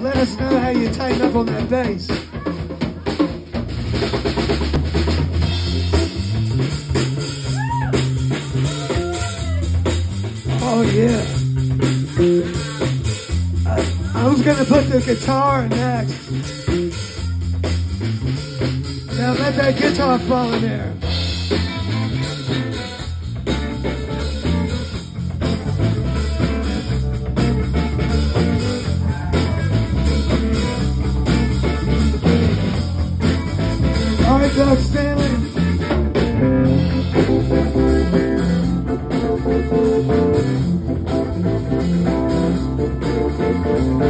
let us know how you tighten up on that bass. Oh yeah. I, I was gonna put the guitar next. Now let that guitar fall in there. Charles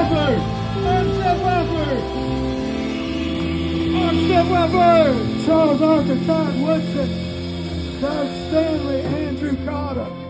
Waffler! I'm Chef Waffler! I'm Chef Waffler! Charles Arthur, Todd Woodson, Doug Stanley, Andrew Carter.